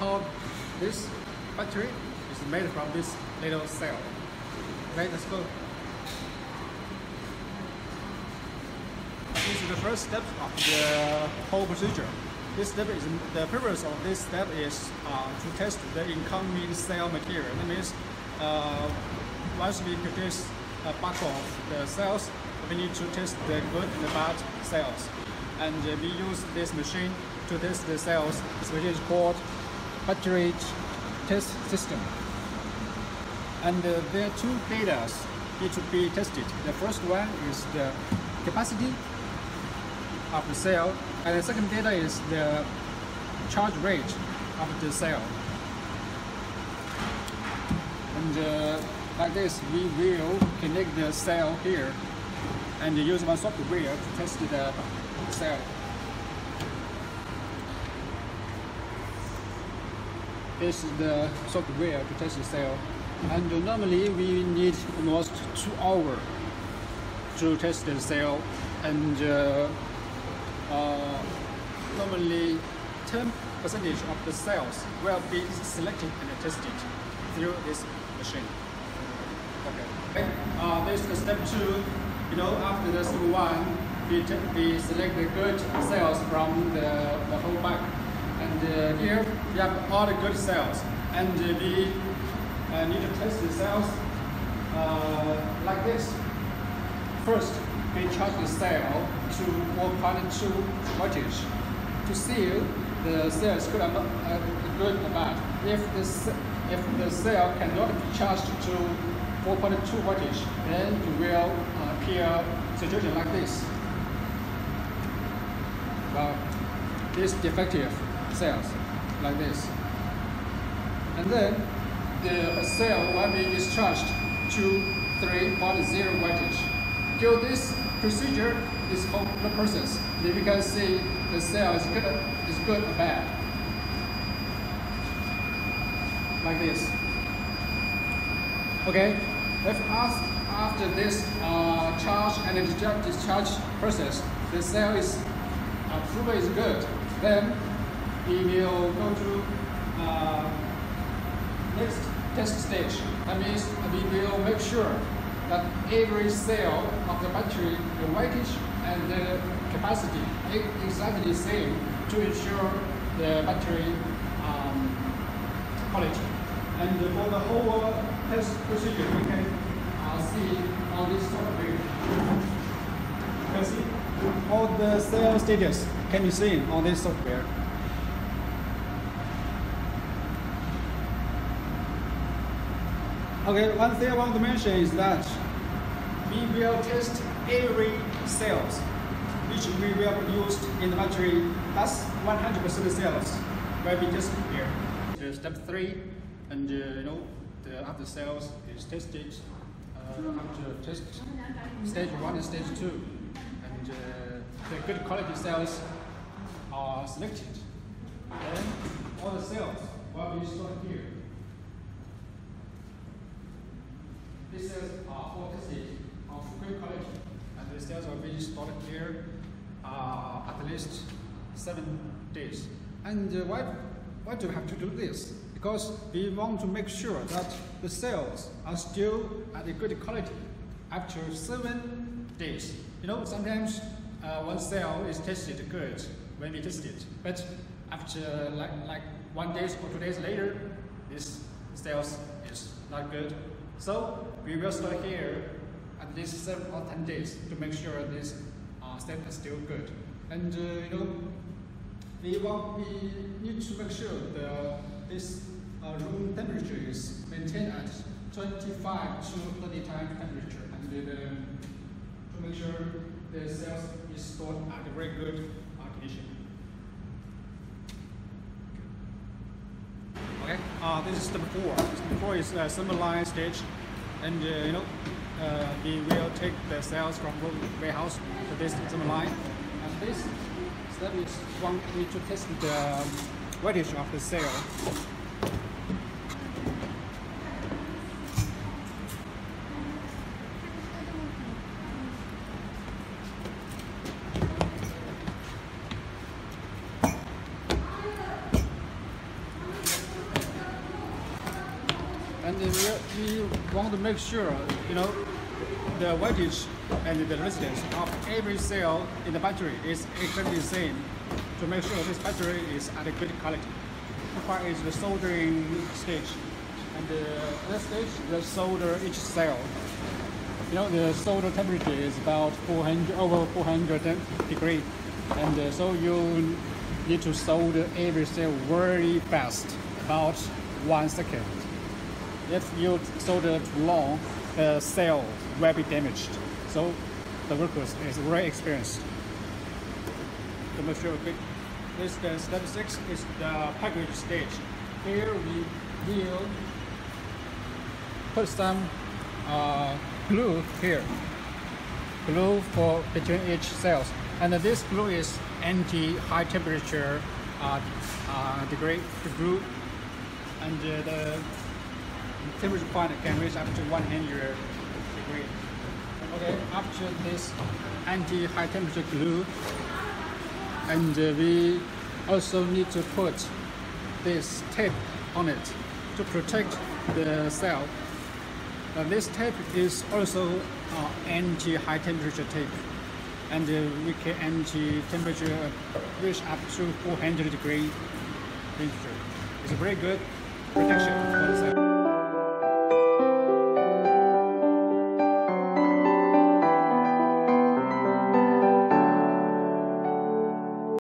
all this battery is made from this little cell. Okay, let's go. This is the first step of the whole procedure. This step is the purpose of this step is uh, to test the incoming cell material. That means uh, once we produce a bulk of the cells, we need to test the good and the bad cells. And uh, we use this machine to test the cells, which is called battery test system. And uh, there are two data need to be tested. The first one is the capacity of the cell, and the second data is the charge rate of the cell. And uh, like this, we will connect the cell here and use my software to test the cell. Is the software to test the cell. And normally we need almost two hours to test the cell. And uh, uh, normally 10 percentage of the cells will be selected and tested through this machine. Okay. Uh, this is step two. You know, after the step one, we, we select the good cells from the, the whole bag. And uh, here we have all the good cells. And uh, we uh, need to test the cells uh, like this. First, we charge the cell to 4.2 voltage to see the cell is good or, not, uh, good or bad. If the, if the cell cannot be charged to 4.2 voltage, then it will appear situation like this. Well, this defective cells like this. And then the cell will be discharged to 3.0 voltage. Till this procedure is called the process. Then we can see the cell is good, is good or bad. Like this. Okay, if after this uh, charge and discharge process, the cell is approval is good, then we will go to uh, next test stage. That means we will make sure that every cell of the battery, the weightage and the capacity is exactly the same to ensure the battery um, quality. And for the whole test procedure, we can uh, see on this software. You can see all the cell status can be seen on this software. Okay, one thing I want to mention is that we will test every cells which we will produce in the battery. That's 100% cells will we tested here. So step three, and uh, you know, the after cells is tested uh, after test stage one and stage two, and uh, the good quality cells are selected. Then all the cells will be stored here. Cells are tested of good quality, and the cells will be stored here uh, at least seven days. And uh, why, why do we have to do this? Because we want to make sure that the cells are still at a good quality after seven days. You know, sometimes uh, one cell is tested good when we test it, but after like, like one day or two days later, this cells is not good. So we will start here at least seven or ten days to make sure this uh, state is still good. And uh, you know, we want we need to make sure the this uh, room temperature is maintained at 25 to 30 times temperature, and uh, to make sure the cells is stored at a very good uh, condition. Okay, uh, this is step four. Step four is assembly line stage, and uh, you know, uh, we will take the cells from the warehouse to this assembly line, and this step is one need to test the weightage of the cell. And we, want to make sure, you know, the wattage and the resistance of every cell in the battery is exactly the same to make sure this battery is at a good quality. The part is the soldering stage. And uh, this stage, the solder each cell. You know, the solder temperature is about 400, over 400 degree. And uh, so you need to solder every cell very fast, about one second. If you solder too long, the cell will be damaged. So the workers is very experienced. To make sure. This the step six is the package stage. Here we will put some uh, glue here. Glue for between each cells. And this glue is anti-high temperature uh, uh, degree glue. And uh, the temperature point can reach up to 100 degree. Okay, after this anti-high temperature glue, and uh, we also need to put this tape on it to protect the cell. Uh, this tape is also uh, anti-high temperature tape, and uh, we can anti-temperature reach up to 400 degree temperature. It's a very good protection for the cell.